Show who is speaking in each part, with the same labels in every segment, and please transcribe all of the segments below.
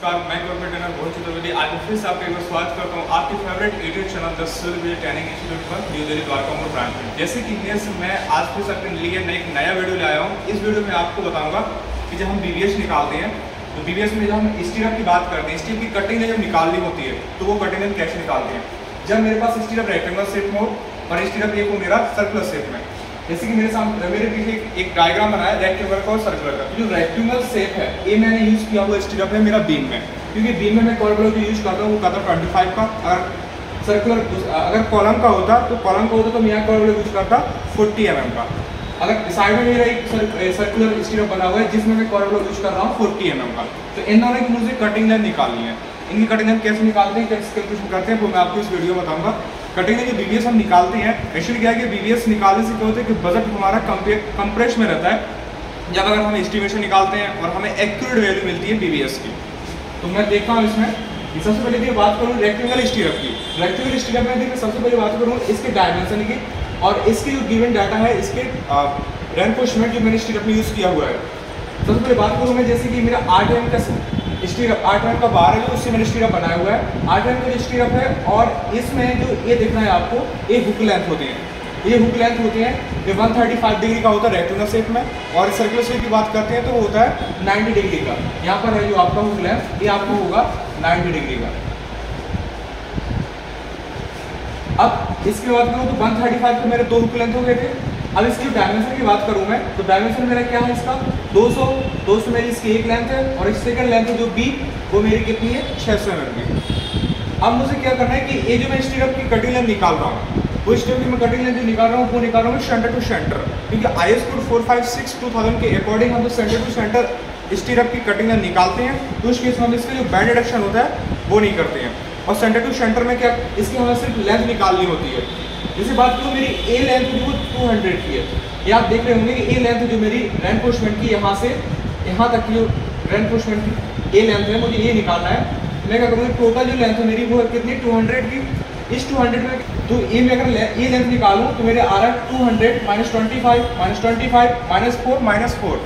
Speaker 1: नमस्कार, मैं corporate trainer बहुत चतुर्वेदी आज फिर से आपका एक बार स्वागत करता हूँ। आपके favourite YouTube channel the Surya training institute पर न्यू दिल्ली द्वारका मोड़ ब्रांच में। जैसे कि नेक्स्ट मैं आज फिर से अपने लिए एक नया वीडियो ले आया हूँ। इस वीडियो में आपको बताऊँगा कि जब हम बी निकालते हैं तो बी में जब हम स्टीरअप की बात करते हैं स्टीप की कटिंग जब निकालनी होती है तो वो कटिंग हम कैसे निकालते हैं? जब मेरे पास स्टीरअप रेक्टेंगल शेप में हो और स्टीरअप एक हो मेरा सर्कुलर शेप में जैसे कि मेरे सामने, मेरे पीछे एक डायग्राम बनाया रेक्टेंगल का और सर्कुलर का जो रेक्टेंगल शेप है, ये मैंने यूज़ किया हुआ स्टीरअप है मेरा बीम में। क्योंकि बीम में मैं कॉर्बल जो यूज़ करता हूँ, वो करता ट्वेंटी फाइव का, अगर सर्कुलर अगर कॉलम का होता तो कॉलम का होता तो मैं यहाँ कॉर्बल यूज़ करता फोर्टी एम का। अगर साइड में मेरा एक सर्कुलर स्टीरअप बना हुआ है, जिसमें मैं कॉर्बल यूज़ कर रहा हूँ फोर्टी एम का। तो इन दोनों की मुझे कटिंग लाइन निकालनी है। इनकी कटिंग लाइन कैसे निकालते हैं कैसे कैलकुलेशन करते हैं, वो मैं आपको इस वीडियो में बताऊँगा। कटिंग जो बीबीएस हम निकालते हैं। एक्चुअली क्या है कि बीबीएस निकालने से क्या होता है कि बजट हमारा कंप्रेस में रहता है। जब अगर हम एस्टिमेशन निकालते हैं और हमें एक्यूरेट वैल्यू मिलती है बीबीएस की। तो मैं देखता हूँ इसमें। सबसे पहले देखिए, बात करूँ रेक्टेंगल स्टीरअप की। रेक्टेंगल स्टीरअप में देखिए सबसे पहले बात करूँ इसके डायमेंशन की। और इसके जो गिवन डाटा है, इसके रेनफोर्समेंट जो मैंने स्टीरअप में यूज़ किया हुआ है। सबसे पहले बात करूँ मैं, जैसे कि मेरा आठ एम का स्टीरअप आठ एम का बार है जो उससे मैंने स्टीरअप बनाया हुआ है। आठ एम का स्टीरअप है, और इसमें जो ये दिख रहा है आपको, ये हुक लेंथ होते हैं। ये हुक लेंथ होते हैं, ये 135 डिग्री का होता है रेक्टेंगल शेप में, और सर्कुलर शेप की बात करते हैं तो वो होता है 90 डिग्री का। यहाँ पर है जो आपका हुक लेंथ ये आपको होगा 90 डिग्री का। अब इसके बाद करूँ तो 135 के मेरे दो हुक लेंथ हो गए थे। अब इसकी डायमेंशन की बात करूँ मैं तो डायमेंशन मेरा क्या है इसका? 200 200 मेरी इसकी एक लेंथ है और इस सेकंड लेंथ जो बी वो मेरी कितनी है? 600 सौ एम की। अब मुझे क्या करना है कि ये जो मैं स्टीरअप की कटिंग लेंथ निकाल रहा हूँ, वो स्टेप की मैं कटिंग लेंथ जो निकाल रहा हूँ, वो निकाल रहा हूँ सेंटर टू सेंटर क्योंकि I S code four five six two thousand के अकॉर्डिंग हम तो सेंटर टू सेंटर स्टीरअप की कटिंग लेंथ निकालते हैं तो उस केस में हम इसका जो बैंड रिडक्शन होता है, वो नहीं करते हैं। और सेंटर टू सेंटर में क्या, इसकी हमें सिर्फ़ लेंथ निकालनी होती है। जैसे बात करूँ, मेरी ए लेंथ जो टू हंड्रेड की है। ये आप देख रहे होंगे कि ए लेंथ जो मेरी रेनफोर्समेंट की यहाँ से, यहाँ तक की जो रेनफोर्समेंट की ए लेंथ है, मुझे ये निकालना है। मैं क्या करूँगी टोटल जो लेंथ है मेरी वो कितनी? टू हंड्रेड की। इस 200 में तो ये मैं अगर ये लेंथ निकालूं तो मेरे आ रहा है 200 minus twenty five minus twenty five minus four minus four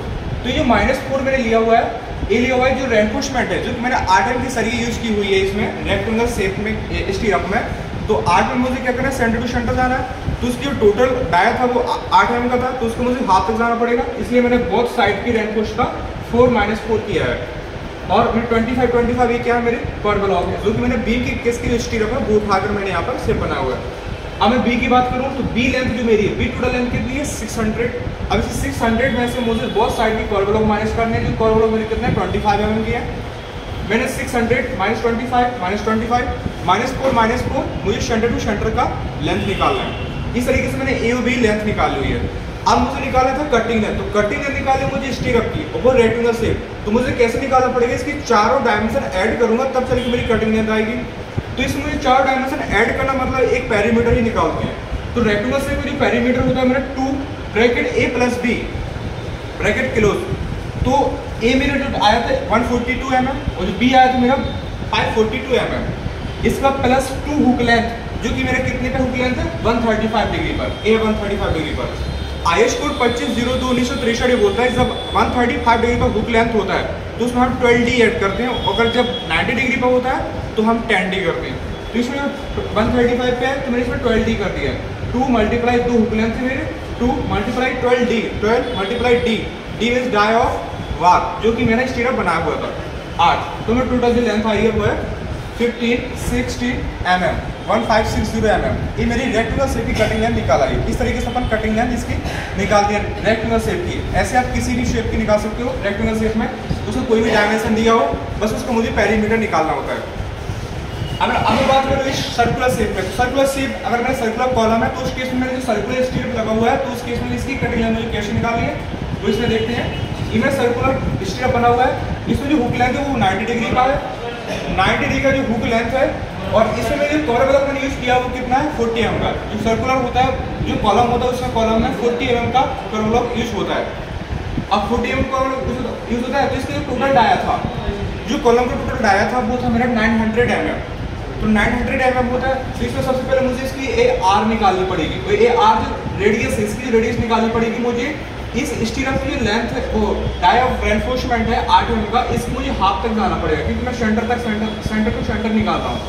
Speaker 1: तो ये माइनस फोर मैंने लिया हुआ है, ये लिया हुआ है जो रेनफोर्समेंट है, जो मैंने एम की सरिये यूज़ की हुई है इसमें रेक्टेंगल शेप में स्टीरअप में। तो आठ में मुझे क्या करना है? सेंटर टू सेंटर जाना है। तो उसकी जो टोटल डाया था वो आठ एम का था तो उसको मुझे हाथ तक जाना पड़ेगा। इसलिए मैंने बहुत साइड की रैंक रेनफोर्स का फोर माइनस फोर किया है। और मैंने ट्वेंटी फाइव ट्वेंटी फाइव ये क्या है मेरे पर ब्लॉक है जो कि मैंने बी की किस की स्टीरअप है? वो उठाकर मैंने यहाँ पर सेप बनाया हुआ है। अब मैं बी की बात करूँ तो बी लेंथ जो मेरी है बी टोटल लेंथ कितनी है 600 अब इसे 600 में से मुझे बहुत साइड की कॉर ब्लॉक माइनस करने हैं, जो कॉर ब्लॉक मेरे कितने ट्वेंटी फाइव एम की है। मैंने 600 minus twenty five minus twenty five minus four minus four मुझे सेंटर टू सेंटर का लेंथ निकालना है। इस तरीके से मैंने ए बी लेंथ निकाली हुई है। अब मुझे निकालना था कटिंग लेंथ तो कटिंग लेंथ निकाले मुझे स्टीरअप की वो रेक्टेंगल शेप तो मुझे कैसे निकालना पड़ेगा? इसकी चारों डायमेंशन ऐड करूँगा, तब चल के मेरी कटिंग लेंथ आएगी। तो इसमें मुझे चार डायमेंशन ऐड करना मतलब एक पैरीमीटर ही निकालते हैं। तो शेप का जो पैरीमीटर होता है मेरा two bracket A plus B bracket close तो ए मेरा जो आया था 142 फोर्टी mm और जो बी आया था मेरा फाइव फोर्टी 542 mm इसका प्लस टू हुक लेंथ जो कि मेरा कितने पे हुक लेंथ है? 135 डिग्री पर ए 135 डिग्री पर। आई कोड पच्चीस ज़ीरो दो उन्नीस सौ तिरसठ ये बोलता है, जब वन थर्टी फाइव डिग्री पर हुक लेंथ होता है तो उसमें हम ट्वेल्व डी एड करते हैं अगर जब नाइन्टी डिग्री पर होता है तो हम टेन डी करते हैं। तो इसमें वन थर्टी फाइव पे है तो मैंने इसमें ट्वेल्व डी कर दिया two multiply two hook length मेरे two multiply twelve D twelve multiply D D is dia of bar जो कि मैंने स्टीरअप बनाया हुआ था। आठ तो मैं टोटल जो लेंथ आई है वो है fifteen sixteen M M one five six zero M M ये मेरी रेक्टेंगल शेप की कटिंग लेंथ निकाल आई इस तरीके से अपन कटिंग लेंथ इसकी निकाल दिया रेक्टेंगल शेप की। ऐसे आप किसी भी शेप की निकाल सकते हो रेक्टेंगल शेप में। उसमें कोई भी डायमेंशन दिया हो, बस उसको मुझे पैरीमीटर निकालना होता है। अगर अब बात करें इस सर्कुलर शेप में सर्कुलर शेप अगर मेरा सर्कुलर कॉलम है तो उस केस में मेरे जो सर्कुलर स्टेप लगा हुआ है तो उस केस में इसकी कटिंग मुझे कैसे निकालनी है, वो इसमें देखते हैं। इमेज सर्कुलर स्टीप बना हुआ है। इसमें जो हुक लेंथ है, वो 90 डिग्री का है। 90 डिग्री का जो हुक लेंथ है, और इसमें मैंने कॉलम अगर मैंने यूज़ किया, वो कितना है? 40 एम का। जो सर्कुलर होता है, जो कॉलम होता है, उसमें कॉलम में 40 एम का कर्वलॉक यूज़ होता है। अब 40 एम का यूज़ होता है तो इसका जो टोटल डाया था, जो कॉलम का टोटल डाया था, वो था मेरा 900 एम एम तो 900 एम होता है तो इसमें सबसे पहले मुझे इसकी ए आर निकालनी पड़ेगी। तो ए आर जो रेडियस इसकी रेडियस निकालनी पड़ेगी मुझे इस स्टीरअप की जो लेंथ है वो डाई ऑफ़ रेनफोर्समेंट है आठ एम का, इसको मुझे हाफ़ तक जाना पड़ेगा, क्योंकि मैं सेंटर तक सेंटर सेंटर टू सेंटर निकालता हूँ।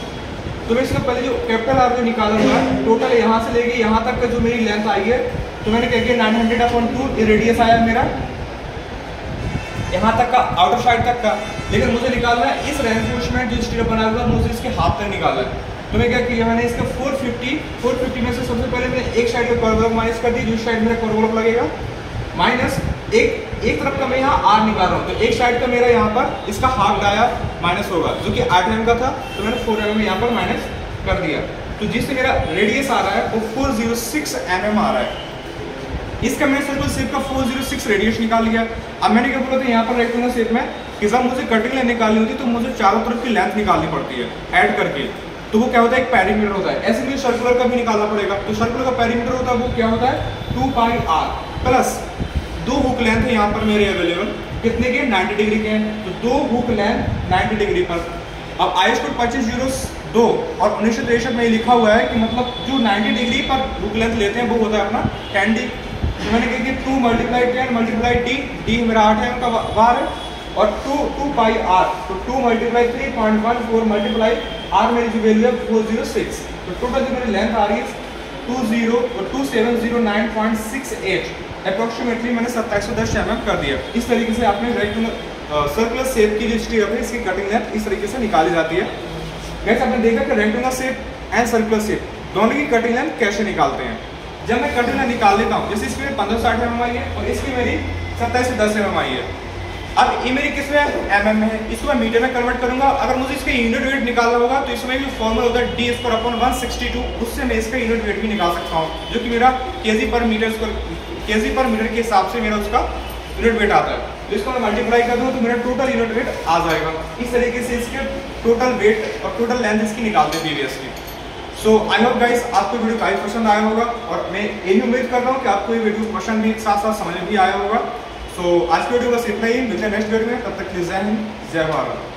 Speaker 1: तो मैं इसका पहले जो कैपिटल आर जो निकाला हुआ टोटल यहाँ से लेके यहाँ तक का जो मेरी लेंथ आई है तो मैंने क्या किया nine hundred upon two radius आया मेरा। यहाँ तक का आउटर साइड तक का, लेकिन मुझे निकालना है इस रेनफोर्समेंट जो स्टीरअप बना हुआ, मुझे इसके हाफ़ तक निकालना है। तो मैं क्या किया, मैंने इसका 450 450 में से सबसे पहले मैंने एक साइड का कर्व माइनस कर दी, दूसरी साइड मेरा कर्व लगेगा। माइनस एक एक तरफ़ का मैं यहाँ आर निकाल रहा हूँ तो एक साइड का मेरा यहाँ पर इसका हाफ़ डाया माइनस होगा, जो कि आठ एम का था तो मैंने फोर एम एम यहाँ पर माइनस कर दिया। तो जिससे मेरा रेडियस आ रहा है, वो four zero six M M आ रहा है। इसका मैंने सर्कल शेप का 406 रेडियस निकाल लिया। अब मैंने क्या बोला था, यहाँ पर रेक्टेंगल शेप में, कि जब मुझे कटिंग लाइन निकालनी होती तो मुझे चारों तरफ़ की लेंथ निकालनी पड़ती है ऐड करके। तो वो क्या होता है, एक पैरीमीटर होता है। ऐसे मुझे सर्कुलर का भी निकालना पड़ेगा। तो सर्कुलर का पैरीमीटर होता है, वो क्या होता है टू पाई आर प्लस दो हुक लेंथ यहाँ पर मेरे अवेलेबल कितने के? 90 डिग्री के। हैं तो दो हुक लेंथ 90 डिग्री पर। अब आई कोड पच्चीस ज़ीरो दो और उन्नीस सौ में लिखा हुआ है कि मतलब जो 90 डिग्री पर हुक लेंथ लेते हैं, वो होता है अपना टेन डी तो मैंने कहा कि two multiply ten multiply D D मेरा आठ है, उनका बार है। और टू टू पाई आर तो two multiply three point one four multiply R मेरी जो वैल्यू है फोर ज़ीरो सिक्स तो टोटल जो मेरी लेंथ आ रही है two zero two seven zero nine point six eight approximately मैंने सत्ताईस सौ दस एम एम कर दिया। इस तरीके से आपने रेक्टेंगल सर्कुलर सेप की जो स्ट्रीप है इसकी कटिंग लेंथ इस तरीके से निकाली जाती है। वैसे आपने देखा कि rectangle shape and circular shape दोनों की कटिंग लेंथ कैसे निकालते हैं? जब मैं कटिंग लेंथ निकाल लेता हूँ, जैसे इसकी मेरी पंद्रह साठ एम आई है और इसकी मेरी सत्ताईस सौ दस एम आई है। अब ये मेरी किसमें एम एम है? इसको मैं मीटर में कन्वर्ट करूँगा। अगर मुझे इसका यूनिट वेट निकालना होगा तो इसमें जो फॉर्मूला होता है D square upon one sixty two उससे मैं इसका यूनिट वेट भी निकाल सकता हूँ, जो कि मेरा के जी पर मीटर स्क्वायर के जी पर मीटर के हिसाब से मेरा उसका यूनिट वेट आता है। तो इसको मैं मल्टीप्लाई कर दूँ तो मेरा टोटल यूनिट वेट आ जाएगा। इस तरीके से इसके टोटल वेट और टोटल लेंथ इसकी निकालते पीवीएस की सो आई होप गाइस आपको वीडियो काफ़ी पसंद आया होगा और मैं यही उम्मीद कर रहा हूँ कि आपको ये वीडियो पसंद भी साथ साथ समझ भी आया होगा। सो so, आज की वीडियो बस इतना ही। मिलते हैं नेक्स्ट वीडियो में। तब तक जय हिंद जय भारत।